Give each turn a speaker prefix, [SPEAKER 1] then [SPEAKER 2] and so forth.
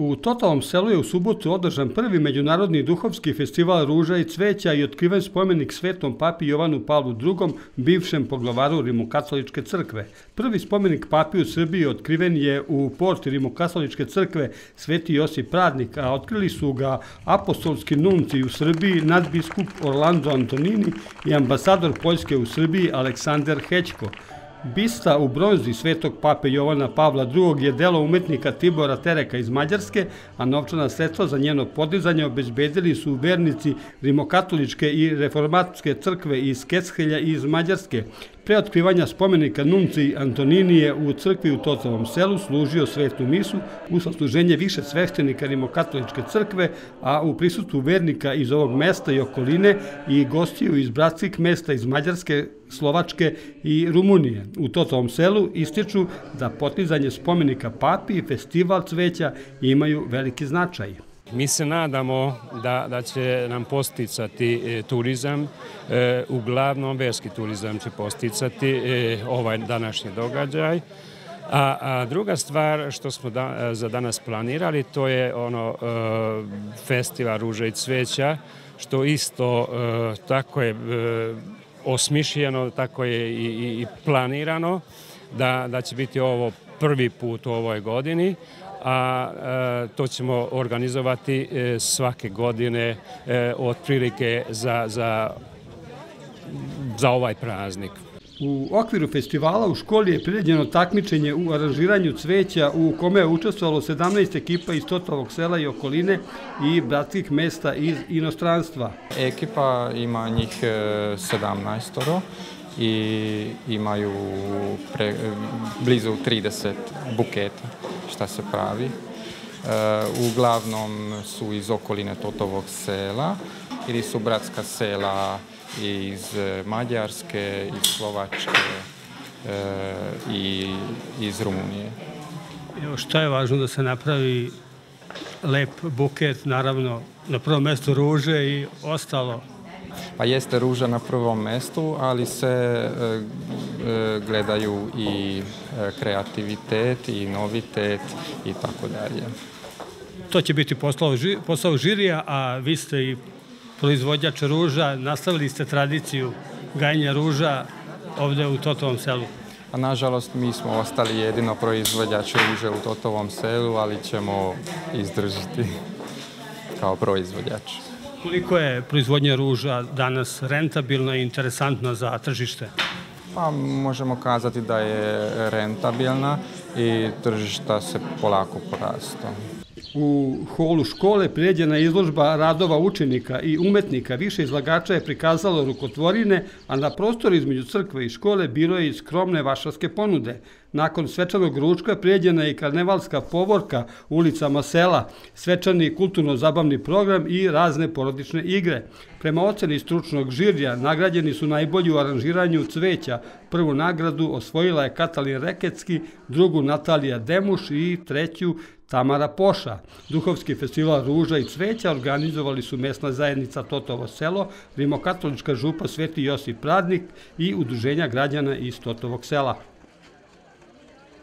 [SPEAKER 1] U Totovom selu je u subotu održan prvi međunarodni duhovski festival ruža i cveća i otkriven spomenik svetom papi Jovanu Pavlu II, bivšem poglavaru Rimokatoličke crkve. Prvi spomenik papi u Srbiji otkriven je u porti Rimokatoličke crkve Sveti Josip Pradnik, a otkrili su ga apostolski nunci u Srbiji, nadbiskup Orlando Antonini i ambasador Poljske u Srbiji Aleksandar Hećko. Bista u bronzi svetog pape Jovana Pavla II. je delo umetnika Tibora Tereka iz Mađarske, a novčana sredstva za njeno podizanje obezbedili su vernici Rimokatoličke i reformatske crkve iz Keshelja i iz Mađarske. Pre otkrivanja spomenika Nunci Antonini je u crkvi u Tocovom selu služio svetu misu u sasluženje više sveštenika Rimokatoličke crkve, a u prisutstvu vernika iz ovog mesta i okoline i gostiju iz bratskih mesta iz Mađarske, Slovačke i Rumunije. U Tocovom selu ističu da potizanje spomenika papi i festival cveća imaju veliki značaj.
[SPEAKER 2] Mi se nadamo da, da će nam posticati e, turizam, e, uglavnom verski turizam će posticati e, ovaj današnji događaj. A, a druga stvar što smo da, za danas planirali, to je ono e, festival ruža i cveća, što isto e, tako je e, osmišljeno, tako je i, i, i planirano, da, da će biti ovo prvi put u ovoj godini, a e, to ćemo organizovati e, svake godine e, otprilike za, za, za ovaj praznik.
[SPEAKER 1] U okviru festivala u školi je priređeno takmičenje u aranžiranju cveća u kome je učestvovalo 17 ekipa iz Totovog sela i okoline i bratskih mesta iz inostranstva.
[SPEAKER 3] Ekipa ima njih 17 i imaju pre, blizu 30 buketa šta se pravi. E, uglavnom su iz okoline Totovog sela ili su bratska sela iz Mađarske, iz Slovačke e, i iz Rumunije.
[SPEAKER 1] Evo šta je važno da se napravi lep buket, naravno na prvom mestu ruže i ostalo
[SPEAKER 3] Pa jeste ruža na prvom mestu, ali se e, e, gledaju i e, kreativitet i novitet i tako dalje.
[SPEAKER 1] To će biti posao, posao žirija, a vi ste i proizvođač ruža, nastavili ste tradiciju gajanja ruža ovde u Totovom selu.
[SPEAKER 3] A nažalost mi smo ostali jedino proizvođač ruže u Totovom selu, ali ćemo izdržiti kao proizvođač.
[SPEAKER 1] Koliko je proizvodnja ruža danas rentabilna i interesantna za tržište?
[SPEAKER 3] Pa možemo kazati da je rentabilna i tržišta se polako porasta.
[SPEAKER 1] U holu škole prijeđena izložba radova učenika i umetnika. Više izlagača je prikazalo rukotvorine, a na prostoru između crkve i škole bilo je i skromne vašarske ponude. Nakon svečanog ručka prijeđena je i karnevalska povorka ulicama sela, svečani kulturno-zabavni program i razne porodične igre. Prema oceni stručnog žirja nagrađeni su najbolji u aranžiranju cveća. Prvu nagradu osvojila je Katalin Rekecki, drugu Natalija Demuš i treću Tamara Poša. Duhovski festival Ruža i cveća organizovali su mesna zajednica Totovo selo, Rimokatolička župa Sveti Josip Pradnik i udruženja građana iz Totovog sela.